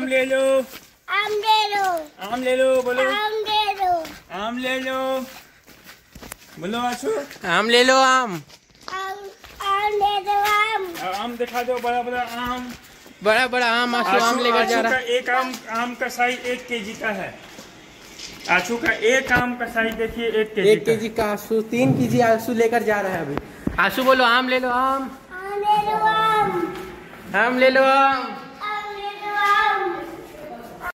आम ले लो आम ले लो आम ले लो बोलो आम ले लो आम ले लो बोलो आशु आम ले लो आम आम आम दे दो आम आम दिखा दो बड़ा बड़ा आम बड़ा बड़ा आम आशु आम लेकर जा रहा है एक आम आम का साइज़ एक केजी का है आशु का एक आम का साइज़ देखिए एक केजी एक केजी का आशु तीन केजी आशु लेकर जा रहा है अभी आशु बोलो आम ले लो आम आम ले लो आम आम ले लो आम